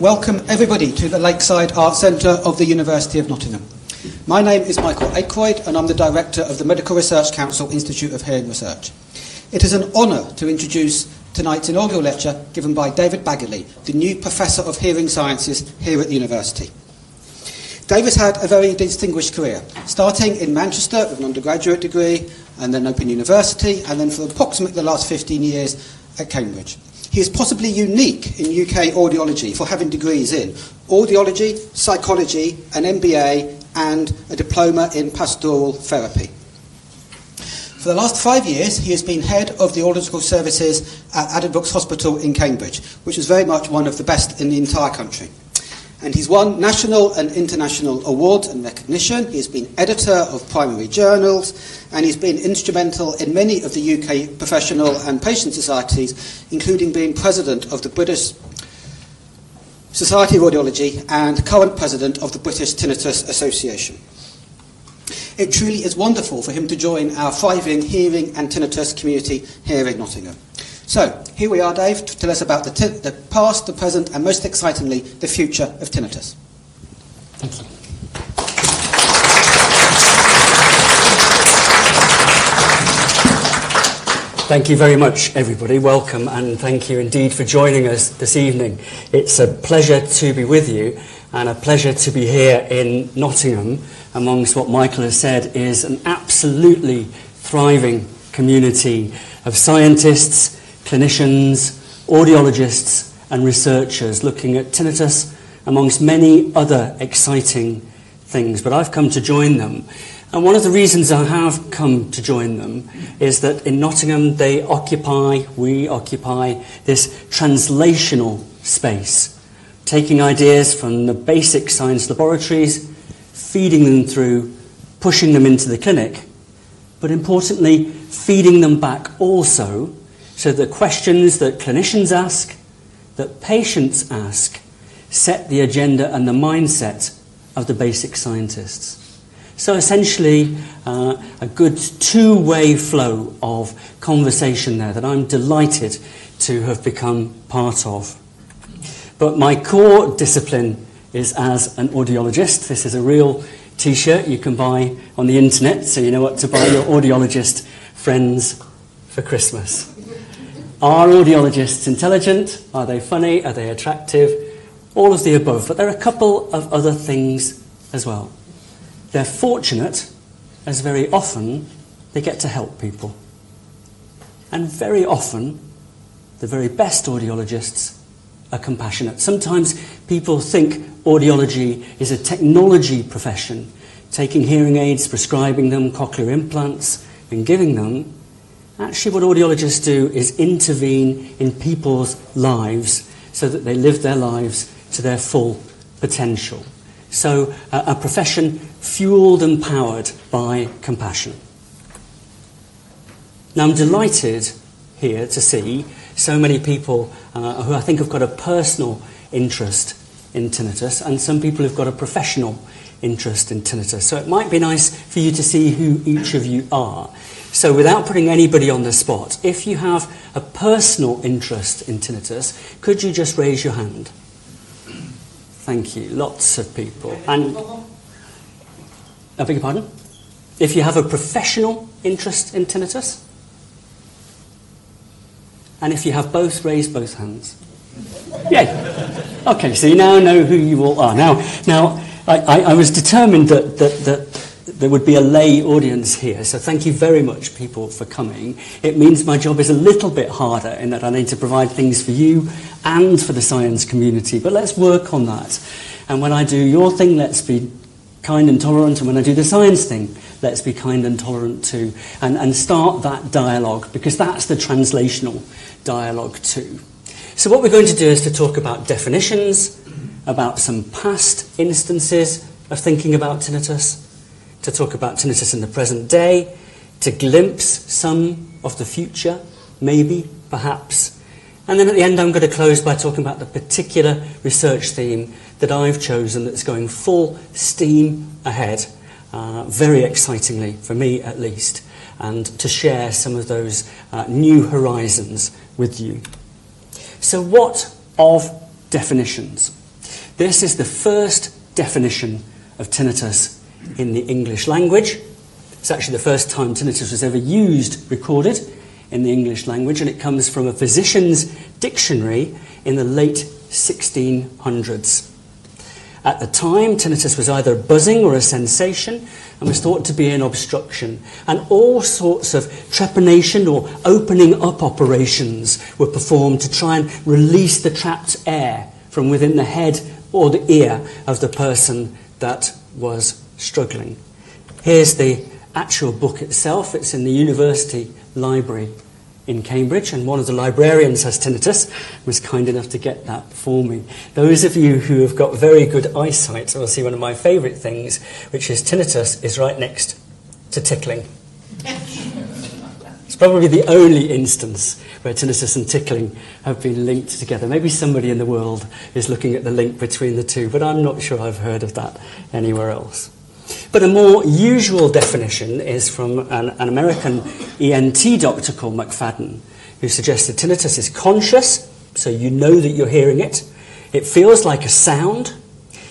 Welcome everybody to the Lakeside Arts Centre of the University of Nottingham. My name is Michael Akeroyd and I'm the Director of the Medical Research Council Institute of Hearing Research. It is an honour to introduce tonight's inaugural lecture given by David Baguley, the new Professor of Hearing Sciences here at the University. David's had a very distinguished career, starting in Manchester with an undergraduate degree, and then Open University, and then for approximately the last 15 years at Cambridge. He is possibly unique in UK audiology for having degrees in audiology, psychology, an MBA, and a diploma in pastoral therapy. For the last five years, he has been head of the audiological services at Addenbrooke's Hospital in Cambridge, which is very much one of the best in the entire country. And he's won national and international awards and recognition. He's been editor of primary journals, and he's been instrumental in many of the UK professional and patient societies, including being president of the British Society of Audiology and current president of the British Tinnitus Association. It truly is wonderful for him to join our thriving hearing and tinnitus community here in Nottingham. So, here we are, Dave, to tell us about the, t- the past, the present, and most excitingly, the future of tinnitus. Thank you. Thank you very much, everybody. Welcome, and thank you indeed for joining us this evening. It's a pleasure to be with you, and a pleasure to be here in Nottingham, amongst what Michael has said is an absolutely thriving community of scientists, clinicians, audiologists, and researchers looking at tinnitus amongst many other exciting things. But I've come to join them. And one of the reasons I have come to join them is that in Nottingham they occupy, we occupy, this translational space, taking ideas from the basic science laboratories, feeding them through, pushing them into the clinic, but importantly, feeding them back also so the questions that clinicians ask, that patients ask, set the agenda and the mindset of the basic scientists. So essentially, uh, a good two way flow of conversation there that I'm delighted to have become part of. But my core discipline is as an audiologist. This is a real t shirt you can buy on the internet, so you know what to buy your audiologist friends for Christmas. Are audiologists intelligent? Are they funny? Are they attractive? All of the above. But there are a couple of other things as well. They're fortunate, as very often they get to help people. And very often, the very best audiologists are compassionate. Sometimes people think audiology is a technology profession, taking hearing aids, prescribing them, cochlear implants, and giving them. Actually, what audiologists do is intervene in people's lives so that they live their lives to their full potential. So, uh, a profession fueled and powered by compassion. Now, I'm delighted here to see so many people uh, who I think have got a personal interest in tinnitus, and some people who've got a professional interest in tinnitus. So, it might be nice for you to see who each of you are. So, without putting anybody on the spot, if you have a personal interest in tinnitus, could you just raise your hand? Thank you. Lots of people. And I beg your pardon? If you have a professional interest in tinnitus, and if you have both, raise both hands. Yay. Okay, so you now know who you all are. Now, now I, I, I was determined that, that, that there would be a lay audience here. So thank you very much, people, for coming. It means my job is a little bit harder in that I need to provide things for you and for the science community. But let's work on that. And when I do your thing, let's be kind and tolerant. And when I do the science thing, let's be kind and tolerant too. And, and start that dialogue, because that's the translational dialogue too. So what we're going to do is to talk about definitions, about some past instances of thinking about tinnitus, to talk about tinnitus in the present day, to glimpse some of the future, maybe, perhaps. And then at the end, I'm going to close by talking about the particular research theme that I've chosen that's going full steam ahead, uh, very excitingly, for me at least, and to share some of those uh, new horizons with you. So, what of definitions. This is the first definition of tinnitus in the English language. It's actually the first time tinnitus was ever used, recorded in the English language, and it comes from a physician's dictionary in the late 1600s. At the time, tinnitus was either buzzing or a sensation and was thought to be an obstruction. And all sorts of trepanation or opening up operations were performed to try and release the trapped air from within the head or the ear of the person that was struggling. Here's the actual book itself. It's in the university library in Cambridge, and one of the librarians has tinnitus, was kind enough to get that for me. Those of you who have got very good eyesight will see one of my favourite things, which is tinnitus is right next to tickling. it's probably the only instance where tinnitus and tickling have been linked together. Maybe somebody in the world is looking at the link between the two, but I'm not sure I've heard of that anywhere else. But a more usual definition is from an, an American ENT doctor called McFadden, who suggested tinnitus is conscious, so you know that you're hearing it. It feels like a sound.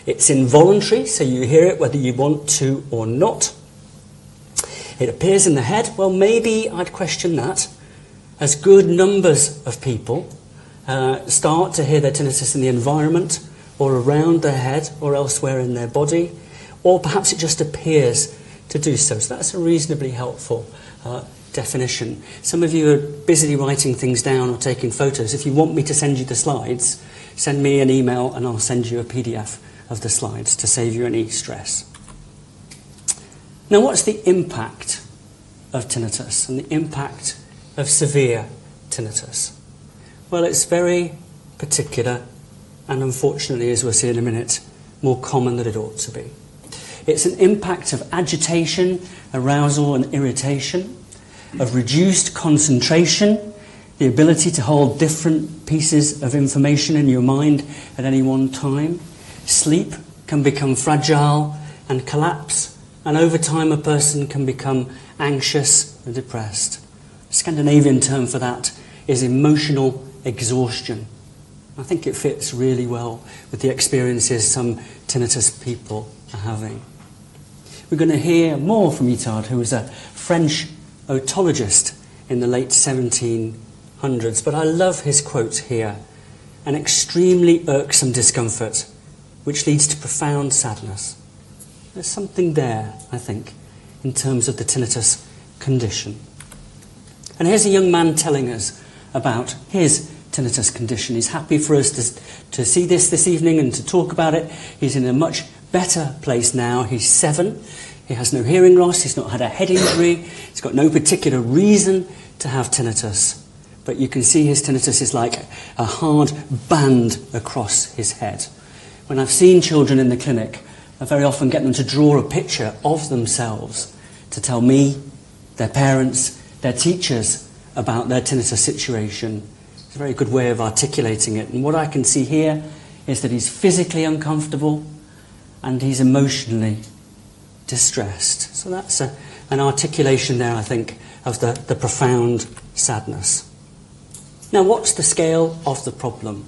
It's involuntary, so you hear it whether you want to or not. It appears in the head. Well, maybe I'd question that. As good numbers of people uh, start to hear their tinnitus in the environment or around their head or elsewhere in their body, or perhaps it just appears to do so. So that's a reasonably helpful uh, definition. Some of you are busily writing things down or taking photos. If you want me to send you the slides, send me an email and I'll send you a PDF of the slides to save you any stress. Now, what's the impact of tinnitus and the impact of severe tinnitus? Well, it's very particular and unfortunately, as we'll see in a minute, more common than it ought to be. It's an impact of agitation, arousal, and irritation, of reduced concentration, the ability to hold different pieces of information in your mind at any one time. Sleep can become fragile and collapse, and over time, a person can become anxious and depressed. A Scandinavian term for that is emotional exhaustion. I think it fits really well with the experiences some tinnitus people are having. We're going to hear more from Itard, who was a French otologist in the late 1700s. But I love his quote here an extremely irksome discomfort, which leads to profound sadness. There's something there, I think, in terms of the tinnitus condition. And here's a young man telling us about his tinnitus condition. He's happy for us to, to see this this evening and to talk about it. He's in a much better place now. He's seven. He has no hearing loss. He's not had a head injury. He's got no particular reason to have tinnitus. But you can see his tinnitus is like a hard band across his head. When I've seen children in the clinic, I very often get them to draw a picture of themselves to tell me, their parents, their teachers about their tinnitus situation. It's a very good way of articulating it. And what I can see here is that he's physically uncomfortable, and he's emotionally distressed. So that's a, an articulation there, I think, of the, the profound sadness. Now, what's the scale of the problem?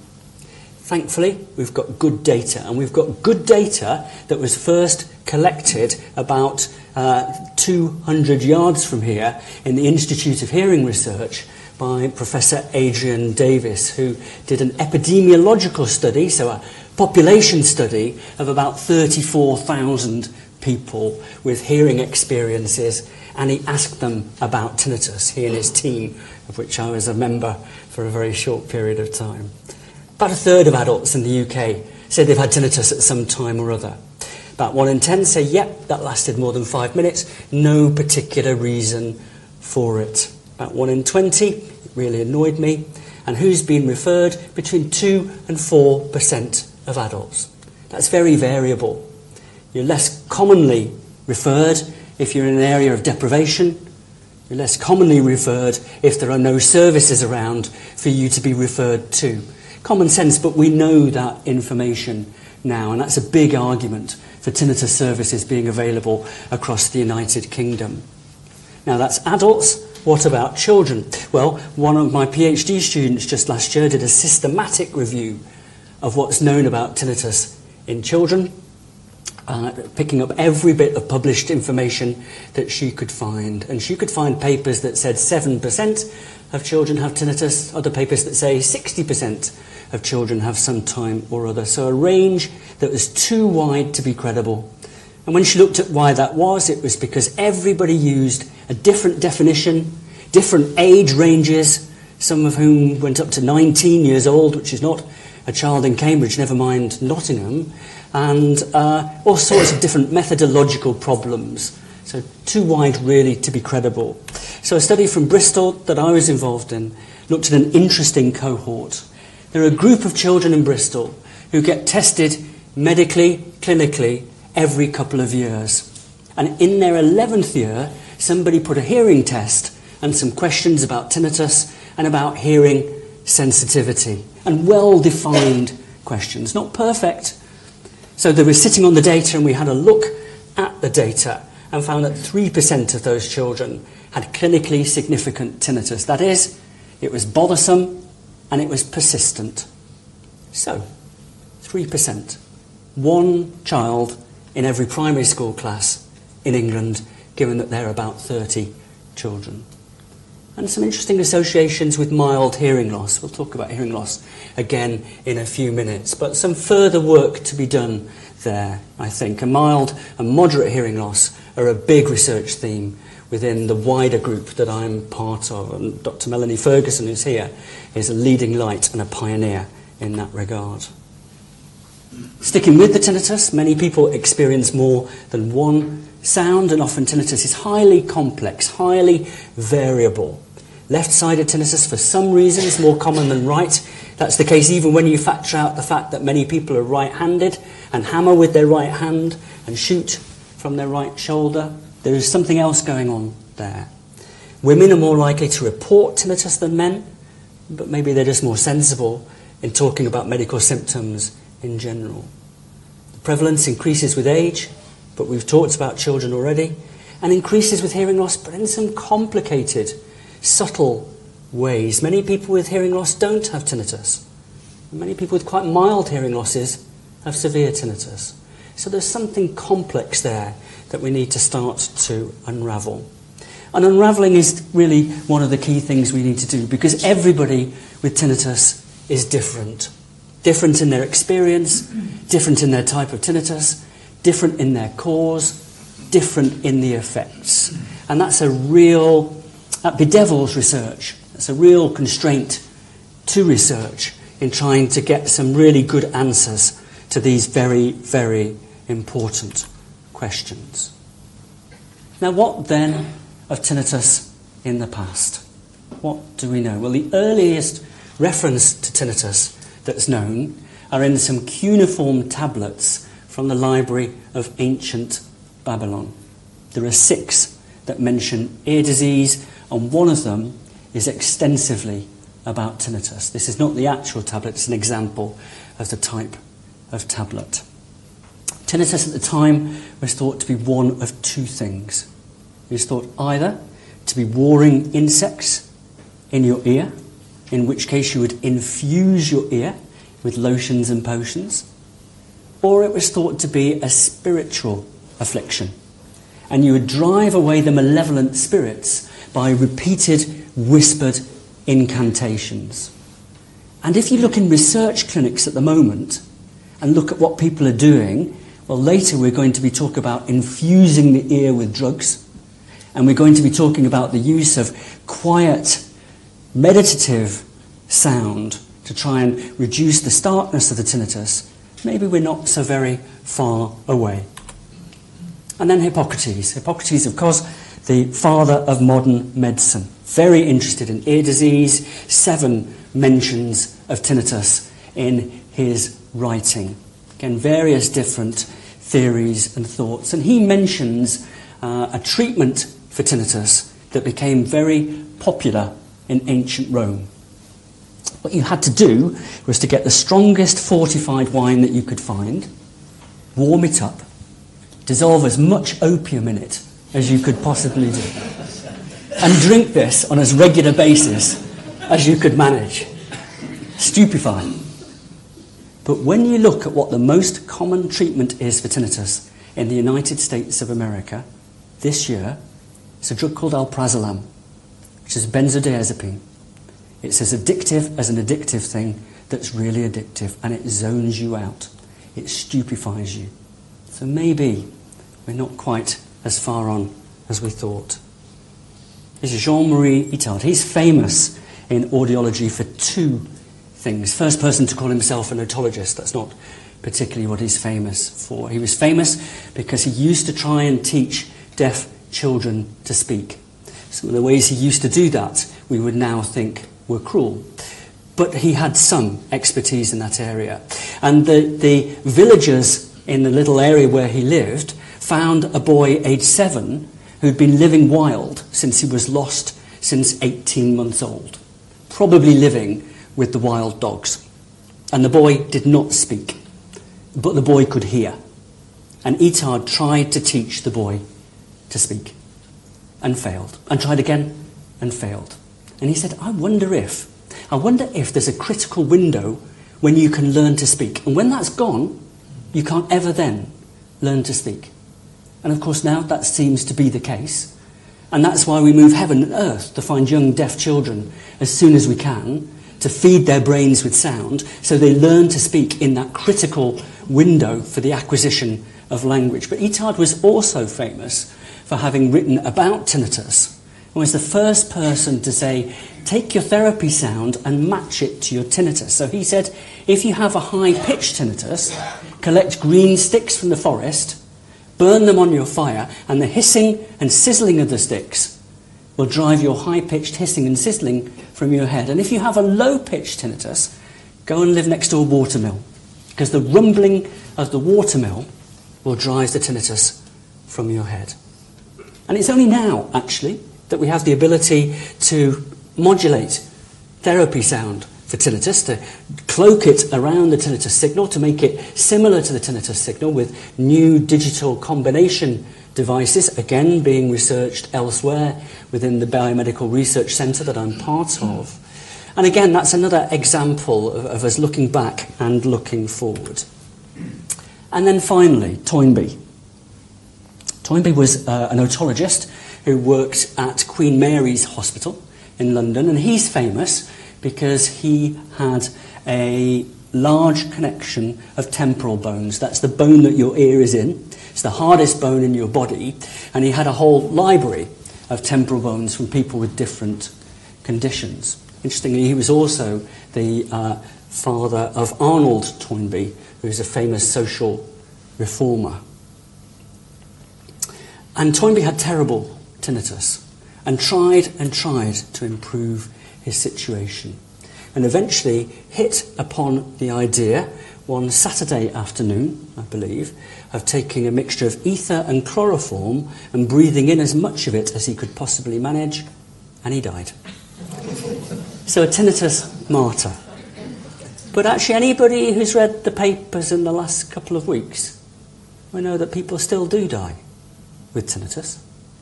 Thankfully, we've got good data, and we've got good data that was first collected about uh, 200 yards from here in the Institute of Hearing Research by Professor Adrian Davis, who did an epidemiological study, so a population study of about 34,000 people with hearing experiences, and he asked them about tinnitus, he and his team, of which I was a member for a very short period of time. About a third of adults in the UK say they've had tinnitus at some time or other. About one in ten say, yep, that lasted more than five minutes, no particular reason for it. About one in 20, it really annoyed me. And who's been referred? Between 2 and 4% of adults. That's very variable. You're less commonly referred if you're in an area of deprivation. You're less commonly referred if there are no services around for you to be referred to. Common sense, but we know that information now, and that's a big argument for tinnitus services being available across the United Kingdom. Now, that's adults. What about children? Well, one of my PhD students just last year did a systematic review of what's known about tinnitus in children, uh, picking up every bit of published information that she could find. And she could find papers that said 7% of children have tinnitus, other papers that say 60% of children have some time or other. So a range that was too wide to be credible. And when she looked at why that was, it was because everybody used a different definition, different age ranges, some of whom went up to 19 years old, which is not a child in Cambridge, never mind Nottingham, and uh, all sorts of different methodological problems. So, too wide really to be credible. So, a study from Bristol that I was involved in looked at an interesting cohort. There are a group of children in Bristol who get tested medically, clinically, every couple of years. And in their 11th year, somebody put a hearing test and some questions about tinnitus and about hearing sensitivity and well-defined questions. Not perfect. So they were sitting on the data and we had a look at the data and found that 3% of those children had clinically significant tinnitus. That is, it was bothersome and it was persistent. So, 3%. One child in every primary school class in England, given that there are about 30 children and some interesting associations with mild hearing loss. We'll talk about hearing loss again in a few minutes, but some further work to be done there, I think. A mild and moderate hearing loss are a big research theme within the wider group that I'm part of. And Dr. Melanie Ferguson, who's here, is a leading light and a pioneer in that regard. Sticking with the tinnitus, many people experience more than one sound, and often tinnitus is highly complex, highly variable. Left sided tinnitus, for some reason, is more common than right. That's the case even when you factor out the fact that many people are right handed and hammer with their right hand and shoot from their right shoulder. There is something else going on there. Women are more likely to report tinnitus than men, but maybe they're just more sensible in talking about medical symptoms in general. The prevalence increases with age, but we've talked about children already, and increases with hearing loss, but in some complicated, subtle ways. Many people with hearing loss don't have tinnitus. Many people with quite mild hearing losses have severe tinnitus. So there's something complex there that we need to start to unravel. And unraveling is really one of the key things we need to do because everybody with tinnitus is different different in their experience, different in their type of tinnitus, different in their cause, different in the effects. And that's a real, that bedevils research. That's a real constraint to research in trying to get some really good answers to these very, very important questions. Now, what then of tinnitus in the past? What do we know? Well, the earliest reference to tinnitus that's known are in some cuneiform tablets from the library of ancient Babylon. There are six that mention ear disease, and one of them is extensively about tinnitus. This is not the actual tablet, it's an example of the type of tablet. Tinnitus at the time was thought to be one of two things. It was thought either to be warring insects in your ear, in which case you would infuse your ear with lotions and potions, or it was thought to be a spiritual affliction. And you would drive away the malevolent spirits by repeated whispered incantations. And if you look in research clinics at the moment and look at what people are doing, well, later we're going to be talking about infusing the ear with drugs. And we're going to be talking about the use of quiet, meditative sound to try and reduce the starkness of the tinnitus. Maybe we're not so very far away. And then Hippocrates. Hippocrates, of course, the father of modern medicine. Very interested in ear disease, seven mentions of tinnitus in his writing. Again, various different theories and thoughts. And he mentions uh, a treatment for tinnitus that became very popular in ancient Rome. What you had to do was to get the strongest fortified wine that you could find, warm it up, dissolve as much opium in it as you could possibly do, and drink this on as regular basis as you could manage. Stupefying. But when you look at what the most common treatment is for tinnitus in the United States of America this year, it's a drug called alprazolam, which is benzodiazepine. It's as addictive as an addictive thing that's really addictive, and it zones you out. It stupefies you. So maybe we're not quite as far on as we thought. This is Jean-Marie Itard. He's famous in audiology for two things. First person to call himself an otologist. That's not particularly what he's famous for. He was famous because he used to try and teach deaf children to speak. Some of the ways he used to do that we would now think were cruel. But he had some expertise in that area. And the, the villagers in the little area where he lived found a boy aged seven who'd been living wild since he was lost since 18 months old, probably living with the wild dogs. And the boy did not speak, but the boy could hear. And Itard tried to teach the boy to speak and failed, and tried again and failed. And he said, I wonder if, I wonder if there's a critical window when you can learn to speak. And when that's gone, you can't ever then learn to speak. And of course, now that seems to be the case. And that's why we move heaven and earth to find young deaf children as soon as we can, to feed their brains with sound, so they learn to speak in that critical window for the acquisition of language. But Itard was also famous for having written about tinnitus and was the first person to say, take your therapy sound and match it to your tinnitus. So he said, if you have a high pitched tinnitus, collect green sticks from the forest, burn them on your fire, and the hissing and sizzling of the sticks will drive your high pitched hissing and sizzling from your head. And if you have a low pitched tinnitus, go and live next to a watermill, because the rumbling of the watermill will drive the tinnitus from your head. And it's only now, actually, that we have the ability to modulate therapy sound for tinnitus, to cloak it around the tinnitus signal, to make it similar to the tinnitus signal with new digital combination devices, again being researched elsewhere within the Biomedical Research Centre that I'm part of. And again, that's another example of, of us looking back and looking forward. And then finally, Toynbee. Toynbee was uh, an otologist who worked at Queen Mary's Hospital in London, and he's famous because he had a large connection of temporal bones. That's the bone that your ear is in. It's the hardest bone in your body, and he had a whole library of temporal bones from people with different conditions. Interestingly, he was also the uh, father of Arnold Toynbee, who is a famous social reformer. And Toynbee had terrible tinnitus and tried and tried to improve his situation. And eventually hit upon the idea one Saturday afternoon, I believe, of taking a mixture of ether and chloroform and breathing in as much of it as he could possibly manage, and he died. so a tinnitus martyr. But actually, anybody who's read the papers in the last couple of weeks we know that people still do die with tinnitus.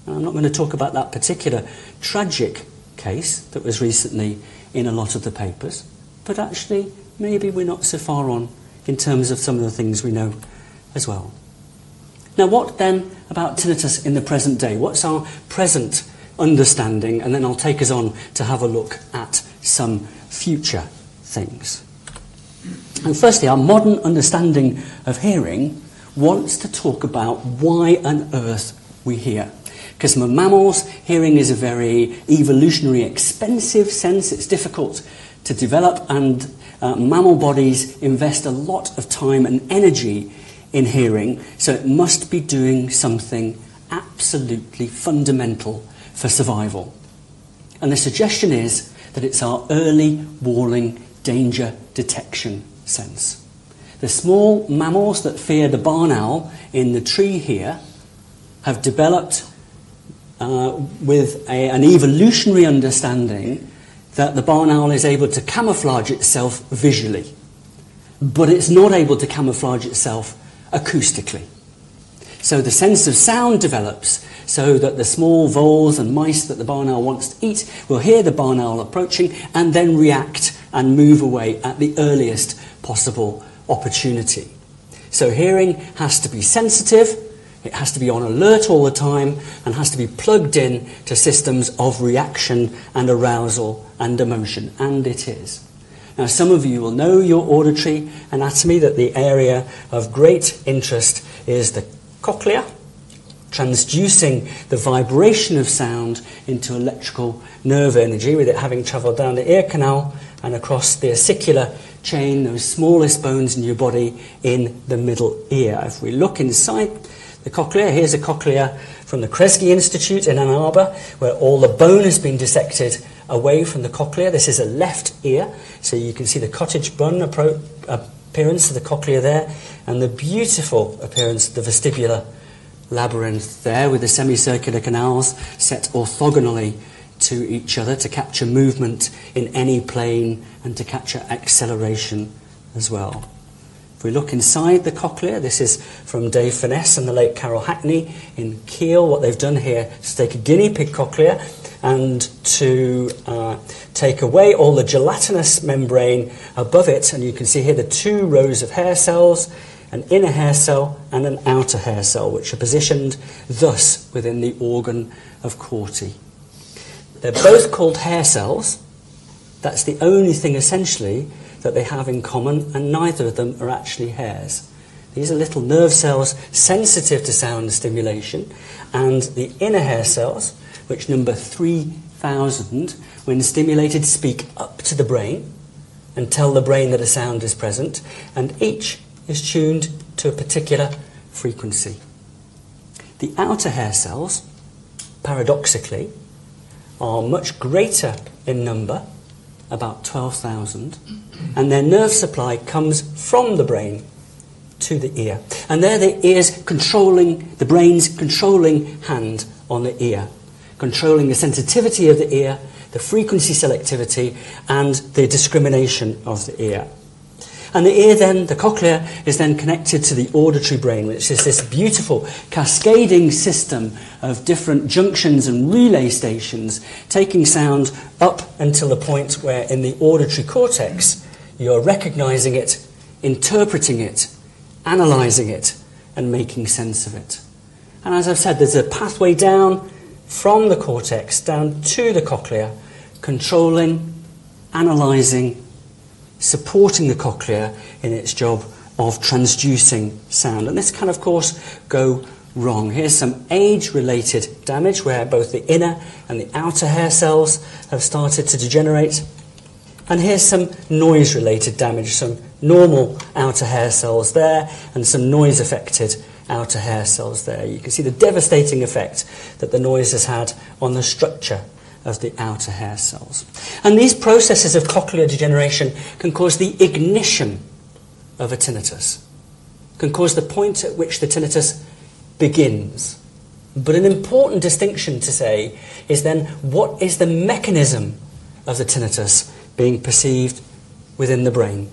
And I'm not going to talk about that particular tragic case that was recently in a lot of the papers, but actually, maybe we're not so far on in terms of some of the things we know as well. Now, what then about tinnitus in the present day? What's our present understanding? And then I'll take us on to have a look at some future things. And firstly, our modern understanding of hearing wants to talk about why on earth we hear. Because for mammals, hearing is a very evolutionary expensive sense. It's difficult to develop, and uh, mammal bodies invest a lot of time and energy in hearing, so it must be doing something absolutely fundamental for survival. And the suggestion is that it's our early warning danger detection sense. The small mammals that fear the barn owl in the tree here have developed uh, with a, an evolutionary understanding that the barn owl is able to camouflage itself visually, but it's not able to camouflage itself acoustically. So the sense of sound develops so that the small voles and mice that the barn owl wants to eat will hear the barn owl approaching and then react and move away at the earliest possible opportunity. So hearing has to be sensitive, it has to be on alert all the time, and has to be plugged in to systems of reaction and arousal and emotion, and it is. Now, some of you will know your auditory anatomy, that the area of great interest is the cochlea, transducing the vibration of sound into electrical nerve energy, with it having travelled down the ear canal and across the ossicular chain, those smallest bones in your body, in the middle ear. If we look inside The cochlea, here's a cochlea from the Kresge Institute in Ann Arbor, where all the bone has been dissected away from the cochlea. This is a left ear, so you can see the cottage bun appearance of the cochlea there, and the beautiful appearance of the vestibular labyrinth there, with the semicircular canals set orthogonally to each other to capture movement in any plane and to capture acceleration as well. If we look inside the cochlea, this is from Dave Furness and the late Carol Hackney in Keele. What they've done here is take a guinea pig cochlea and to uh, take away all the gelatinous membrane above it. And you can see here the two rows of hair cells, an inner hair cell and an outer hair cell, which are positioned thus within the organ of Corti. They're both called hair cells. That's the only thing essentially that they have in common, and neither of them are actually hairs. These are little nerve cells sensitive to sound stimulation, and the inner hair cells, which number 3,000, when stimulated, speak up to the brain and tell the brain that a sound is present, and each is tuned to a particular frequency. The outer hair cells, paradoxically, are much greater in number about 12,000, and their nerve supply comes from the brain to the ear. And they're the ears controlling, the brain's controlling hand on the ear, controlling the sensitivity of the ear, the frequency selectivity, and the discrimination of the ear. And the ear then, the cochlea, is then connected to the auditory brain, which is this beautiful cascading system of different junctions and relay stations, taking sound up until the point where in the auditory cortex you're recognizing it, interpreting it, analyzing it, and making sense of it. And as I've said, there's a pathway down from the cortex down to the cochlea, controlling, analyzing, supporting the cochlea in its job of transducing sound. And this can, of course, go wrong. Here's some age-related damage where both the inner and the outer hair cells have started to degenerate. And here's some noise-related damage, some normal outer hair cells there and some noise-affected outer hair cells there. You can see the devastating effect that the noise has had on the structure of the outer hair cells. And these processes of cochlear degeneration can cause the ignition of a tinnitus, can cause the point at which the tinnitus begins. But an important distinction to say is then what is the mechanism of the tinnitus being perceived within the brain?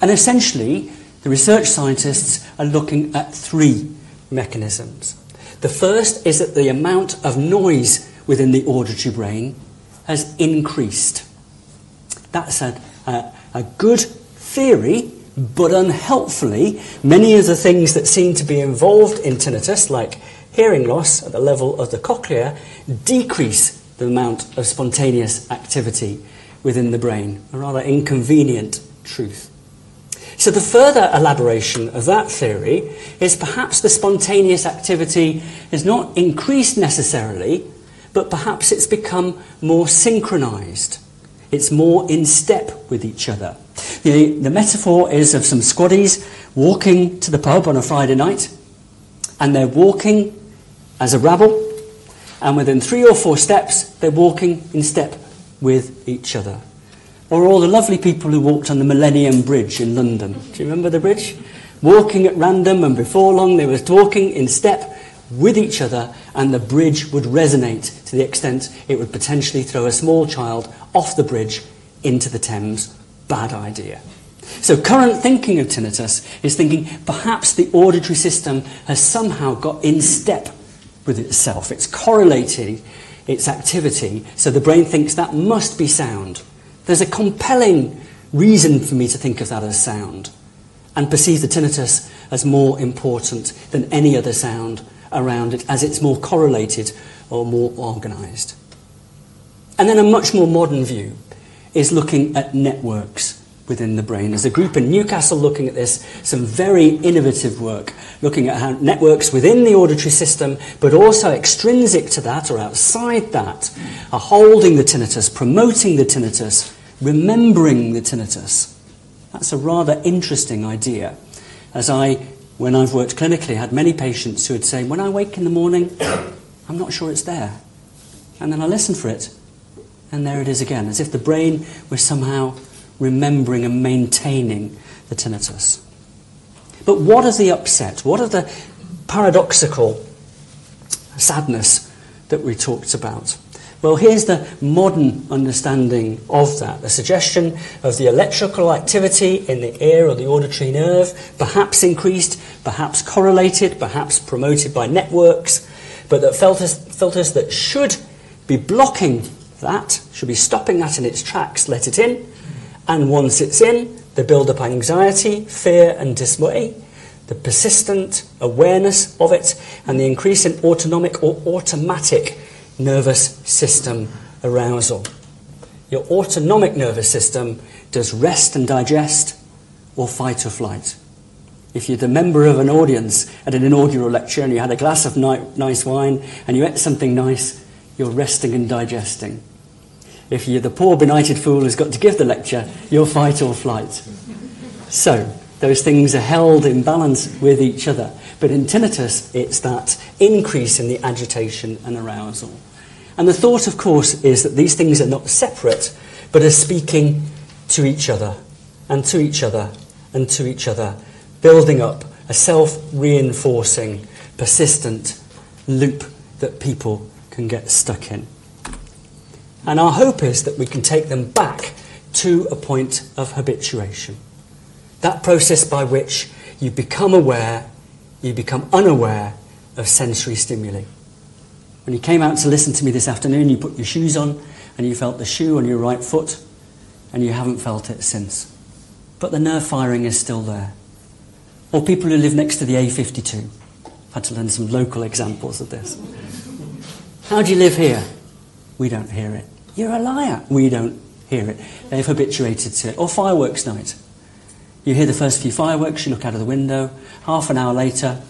And essentially, the research scientists are looking at three mechanisms. The first is that the amount of noise within the auditory brain has increased. That's a, a, a good theory, but unhelpfully, many of the things that seem to be involved in tinnitus, like hearing loss at the level of the cochlea, decrease the amount of spontaneous activity within the brain. A rather inconvenient truth. So, the further elaboration of that theory is perhaps the spontaneous activity is not increased necessarily, but perhaps it's become more synchronized. It's more in step with each other. The, the metaphor is of some squaddies walking to the pub on a Friday night, and they're walking as a rabble, and within three or four steps, they're walking in step with each other. Or all the lovely people who walked on the Millennium Bridge in London. Do you remember the bridge? Walking at random, and before long they were walking in step with each other, and the bridge would resonate to the extent it would potentially throw a small child off the bridge into the Thames. Bad idea. So, current thinking of tinnitus is thinking perhaps the auditory system has somehow got in step with itself. It's correlating its activity, so the brain thinks that must be sound. There's a compelling reason for me to think of that as sound. and perceive the tinnitus as more important than any other sound around it, as it's more correlated or more organised. And then a much more modern view is looking at networks within the brain. There's a group in Newcastle looking at this, some very innovative work, looking at how networks within the auditory system, but also extrinsic to that or outside that, are holding the tinnitus, promoting the tinnitus, remembering the tinnitus. That's a rather interesting idea. As I, when I've worked clinically, I had many patients who would say, when I wake in the morning, I'm not sure it's there. And then I listen for it, and there it is again, as if the brain was somehow remembering and maintaining the tinnitus. But what are the upset? What are the paradoxical sadness that we talked about? Well, here's the modern understanding of that. The suggestion of the electrical activity in the ear or the auditory nerve, perhaps increased, perhaps correlated, perhaps promoted by networks, but that filters, filters that should be blocking that, should be stopping that in its tracks, let it in, and once it's in, the build up anxiety, fear, and dismay, the persistent awareness of it, and the increase in autonomic or automatic nervous system arousal. Your autonomic nervous system does rest and digest or fight or flight. If you're the member of an audience at an inaugural lecture and you had a glass of nice wine and you ate something nice, you're resting and digesting. If you're the poor benighted fool who's got to give the lecture, you're fight or flight. So, those things are held in balance with each other. But in tinnitus, it's that increase in the agitation and arousal. And the thought, of course, is that these things are not separate, but are speaking to each other, and to each other, and to each other, building up a self reinforcing, persistent loop that people can get stuck in. And our hope is that we can take them back to a point of habituation. That process by which you become aware, you become unaware of sensory stimuli. When you came out to listen to me this afternoon, you put your shoes on and you felt the shoe on your right foot and you haven't felt it since. But the nerve firing is still there. Or people who live next to the A52. I've had to learn some local examples of this. How do you live here? We don't hear it. You're a liar. We don't hear it. They've habituated to it. Or fireworks night. You hear the first few fireworks, you look out of the window. Half an hour later,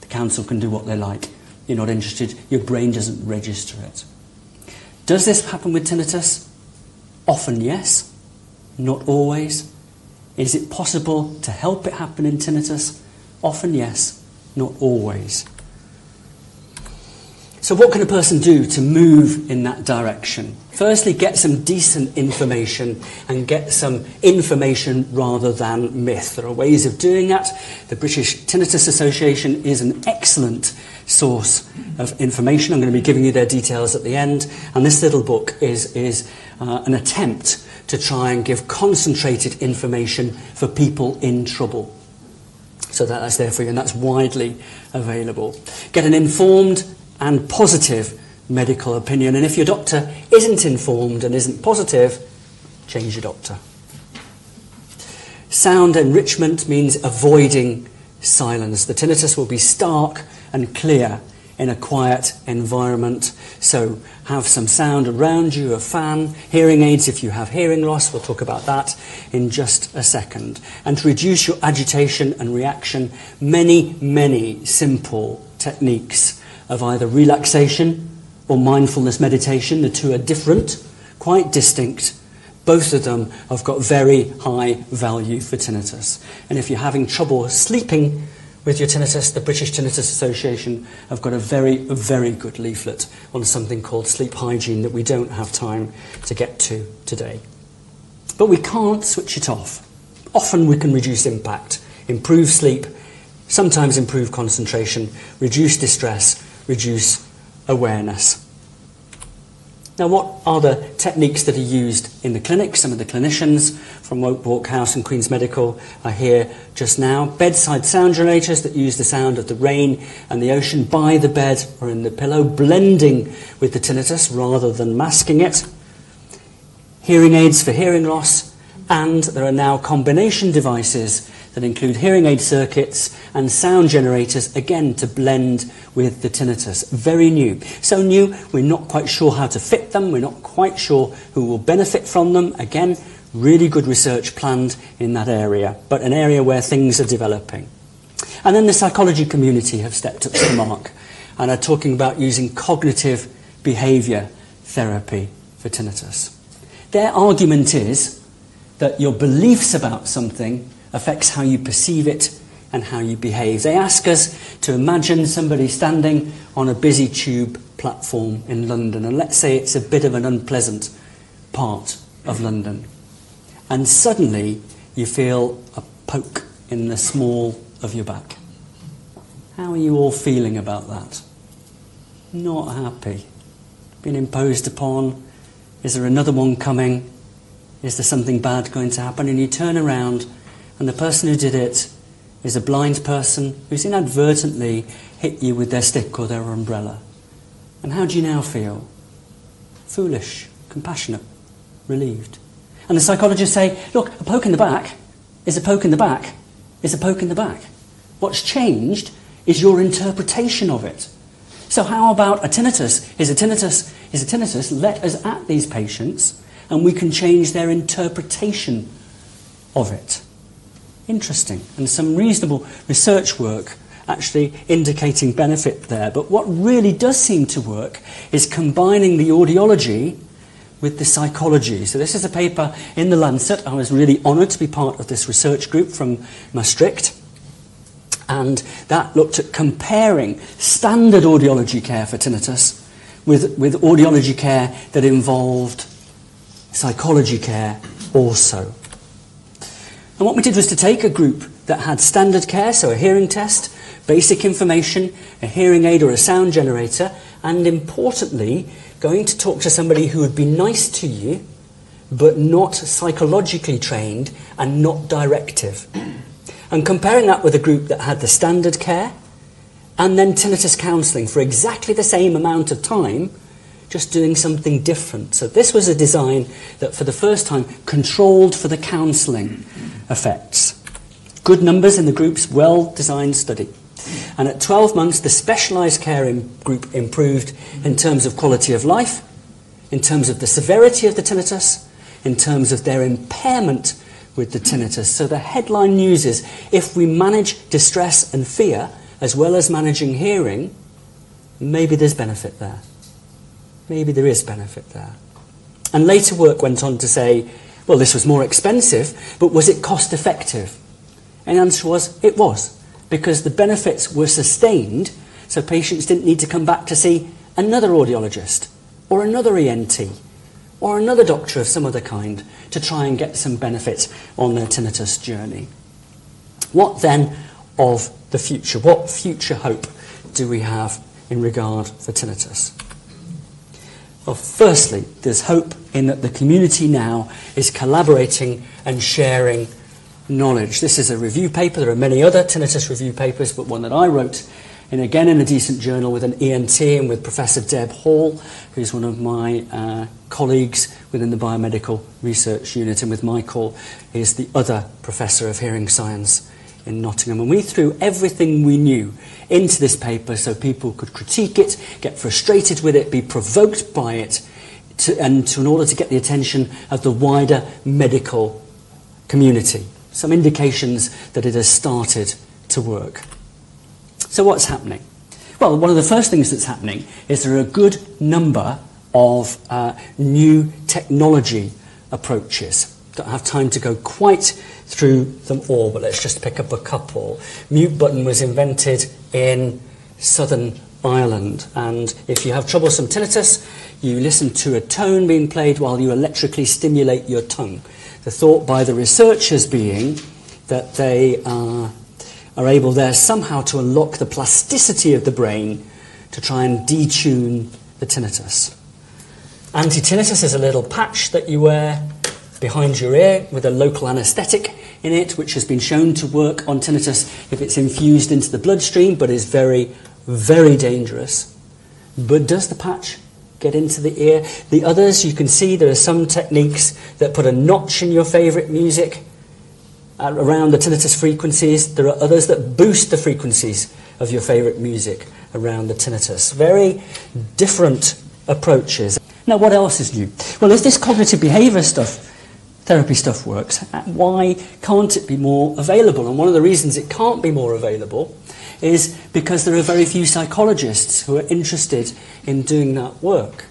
the council can do what they like. You're not interested. Your brain doesn't register it. Does this happen with tinnitus? Often, yes. Not always. Is it possible to help it happen in tinnitus? Often, yes. Not always. So, what can a person do to move in that direction? Firstly, get some decent information and get some information rather than myth. There are ways of doing that. The British Tinnitus Association is an excellent source of information. I'm going to be giving you their details at the end. And this little book is, is uh, an attempt to try and give concentrated information for people in trouble. So that's there for you, and that's widely available. Get an informed and positive medical opinion. And if your doctor isn't informed and isn't positive, change your doctor. Sound enrichment means avoiding silence. The tinnitus will be stark and clear in a quiet environment. So have some sound around you, a fan, hearing aids if you have hearing loss. We'll talk about that in just a second. And to reduce your agitation and reaction, many, many simple techniques of either relaxation or mindfulness meditation. The two are different, quite distinct. Both of them have got very high value for tinnitus. And if you're having trouble sleeping with your tinnitus, the British Tinnitus Association have got a very, very good leaflet on something called sleep hygiene that we don't have time to get to today. But we can't switch it off. Often we can reduce impact, improve sleep, sometimes improve concentration, reduce distress, reduce awareness. Now, what are the techniques that are used in the clinic? Some of the clinicians from Ropewalk House and Queen's Medical are here just now. Bedside sound generators that use the sound of the rain and the ocean by the bed or in the pillow, blending with the tinnitus rather than masking it. Hearing aids for hearing loss, and there are now combination devices that include hearing aid circuits and sound generators, again to blend with the tinnitus. Very new. So new, we're not quite sure how to fit them, we're not quite sure who will benefit from them. Again, really good research planned in that area, but an area where things are developing. And then the psychology community have stepped up to the mark and are talking about using cognitive behaviour therapy for tinnitus. Their argument is that your beliefs about something affects how you perceive it and how you behave. They ask us to imagine somebody standing on a busy tube platform in London, and let's say it's a bit of an unpleasant part of London. And suddenly you feel a poke in the small of your back. How are you all feeling about that? Not happy. Been imposed upon. Is there another one coming? Is there something bad going to happen? And you turn around, and the person who did it is a blind person who's inadvertently hit you with their stick or their umbrella. And how do you now feel? Foolish, compassionate, relieved. And the psychologists say, look, a poke in the back is a poke in the back is a poke in the back. What's changed is your interpretation of it. So how about a tinnitus? Is a tinnitus is a tinnitus? Let us at these patients and we can change their interpretation of it. Interesting. And some reasonable research work actually indicating benefit there. But what really does seem to work is combining the audiology with the psychology. So this is a paper in the Lancet. I was really honoured to be part of this research group from Maastricht. And that looked at comparing standard audiology care for tinnitus with, with audiology care that involved psychology care also. And what we did was to take a group that had standard care, so a hearing test, basic information, a hearing aid or a sound generator, and importantly, going to talk to somebody who would be nice to you, but not psychologically trained and not directive. And comparing that with a group that had the standard care and then tinnitus counselling for exactly the same amount of time, just doing something different. So this was a design that for the first time controlled for the counselling effects. Good numbers in the group's well designed study. And at 12 months, the specialised care group improved in terms of quality of life, in terms of the severity of the tinnitus, in terms of their impairment with the tinnitus. So the headline news is if we manage distress and fear as well as managing hearing, maybe there's benefit there. Maybe there is benefit there. And later work went on to say, well, this was more expensive, but was it cost effective? And the answer was, it was, because the benefits were sustained, so patients didn't need to come back to see another audiologist or another ENT or another doctor of some other kind to try and get some benefit on their tinnitus journey. What then of the future? What future hope do we have in regard for tinnitus? Well, firstly, there's hope in that the community now is collaborating and sharing knowledge. This is a review paper. There are many other tinnitus review papers, but one that I wrote and again in a decent journal with an ENT and with Professor Deb Hall, who's one of my uh, colleagues within the biomedical research unit, and with Michael, is the other professor of hearing science in Nottingham. And we threw everything we knew into this paper so people could critique it, get frustrated with it, be provoked by it, to, and to, in order to get the attention of the wider medical community. Some indications that it has started to work. So what's happening? Well, one of the first things that's happening is there are a good number of uh, new technology approaches. Don't have time to go quite through them all, but let's just pick up a couple. Mutebutton was invented in southern Ireland, and if you have troublesome tinnitus, you listen to a tone being played while you electrically stimulate your tongue. The thought by the researchers being that they are are able there somehow to unlock the plasticity of the brain to try and detune the tinnitus. Anti-tinnitus is a little patch that you wear behind your ear with a local anaesthetic in it, which has been shown to work on tinnitus if it's infused into the bloodstream, but is very, very dangerous. But does the patch get into the ear? The others, you can see there are some techniques that put a notch in your favourite music around the tinnitus frequencies. There are others that boost the frequencies of your favourite music around the tinnitus. Very different approaches. Now, what else is new? Well, if this cognitive behaviour stuff, therapy stuff works, why can't it be more available? And one of the reasons it can't be more available is because there are very few psychologists who are interested in doing that work.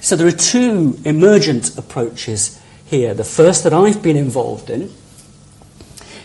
So there are two emergent approaches here. The first that I've been involved in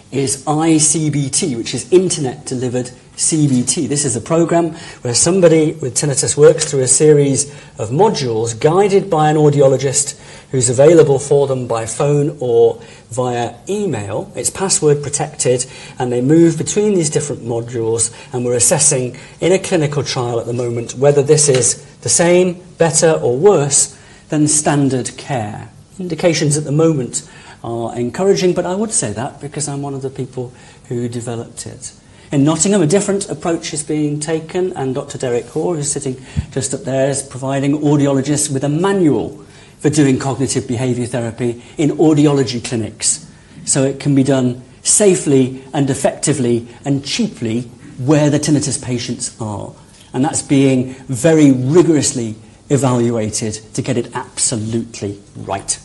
is ICBT, which is Internet Delivered CBT. This is a program where somebody with tinnitus works through a series of modules guided by an audiologist who's available for them by phone or via email. It's password protected and they move between these different modules and we're assessing in a clinical trial at the moment whether this is the same, better or worse than standard care. Indications at the moment are encouraging, but I would say that because I'm one of the people who developed it. In Nottingham, a different approach is being taken, and Dr. Derek Hoare, who's sitting just up there, is providing audiologists with a manual for doing cognitive behaviour therapy in audiology clinics. So it can be done safely and effectively and cheaply where the tinnitus patients are. And that's being very rigorously evaluated to get it absolutely right.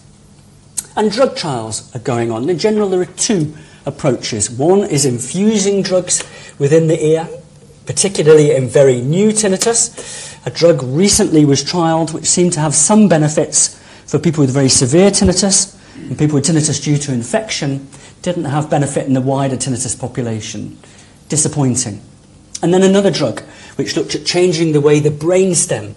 And drug trials are going on. In general, there are two approaches. One is infusing drugs within the ear, particularly in very new tinnitus. A drug recently was trialled which seemed to have some benefits for people with very severe tinnitus, and people with tinnitus due to infection didn't have benefit in the wider tinnitus population. Disappointing. And then another drug which looked at changing the way the brainstem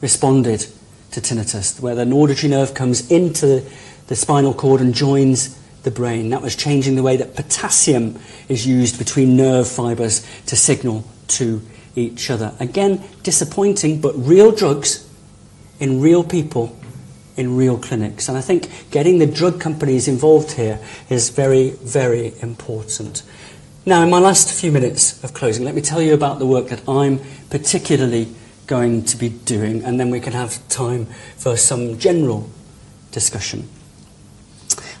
responded to tinnitus, where the auditory nerve comes into the spinal cord and joins the brain. That was changing the way that potassium is used between nerve fibres to signal to each other. Again, disappointing, but real drugs in real people in real clinics. And I think getting the drug companies involved here is very, very important. Now, in my last few minutes of closing, let me tell you about the work that I'm particularly going to be doing, and then we can have time for some general discussion.